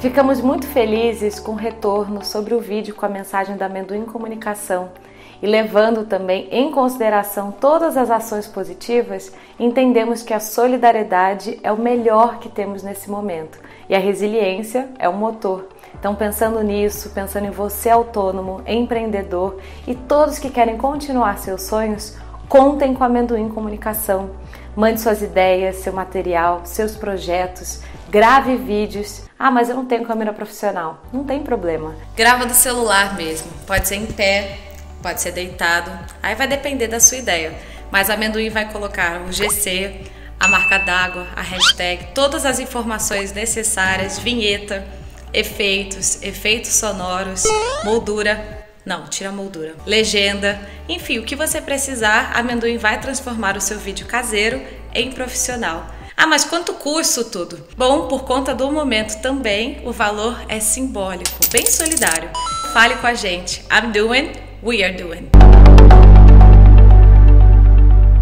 Ficamos muito felizes com o retorno sobre o vídeo com a mensagem da Amendoim Comunicação e levando também em consideração todas as ações positivas, entendemos que a solidariedade é o melhor que temos nesse momento e a resiliência é o motor. Então, pensando nisso, pensando em você autônomo, empreendedor e todos que querem continuar seus sonhos, contem com a Amendoim Comunicação. Mande suas ideias, seu material, seus projetos, grave vídeos. Ah, mas eu não tenho câmera profissional. Não tem problema. Grava do celular mesmo. Pode ser em pé, pode ser deitado. Aí vai depender da sua ideia. Mas a Amendoim vai colocar o GC, a marca d'água, a hashtag, todas as informações necessárias, vinheta, efeitos, efeitos sonoros, moldura. Não, tira a moldura. Legenda, enfim, o que você precisar, Amendoim vai transformar o seu vídeo caseiro em profissional. Ah, mas quanto custa tudo? Bom, por conta do momento também, o valor é simbólico, bem solidário. Fale com a gente. I'm doing, we are doing.